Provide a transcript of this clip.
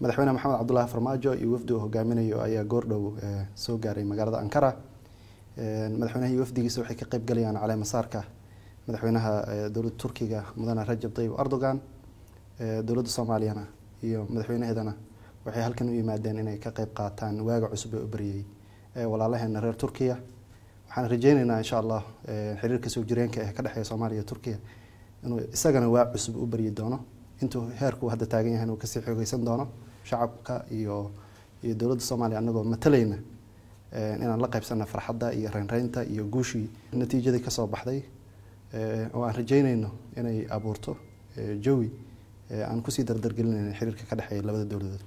madaxweyne maxamed cabdulaahi farmaajo iyo wafdi hogaaminayo ayaa goordhow soo gaaray magaalada ankara. Madaxweynaha iyo wafdigiisa waxay ka qeyb galayaan caleemasaarka madaxweynaha dowladda turkiga mudane rajab tayyib erdogan dowladda soomaaliyana iyo madaxweynaheedana waxay halkan u yimaadeen inay ka qeyb qaataan waaga cusub ee u baryayey walaalaheena reer turkiya. Waxaan rajeyneynaa insha allah xiriirka soo jireenka ee ka dhexeeya soomaaliya turkiya inuu isagana waa cusub u baryi doono. Intuu heerku hadda taagan yahay inuu ka sii xoogeysan doono shacabka iyo iyo dowladda soomaaliya anagoo matalayna inaan la qaybsana farxadda iyo reynreynta iyo guushii natiijadii ka soo baxday oo aan rajeyneyno inay abuurto jawi aan ku sii dardargelinayna xiriirka ka dhexeeya labada dowladood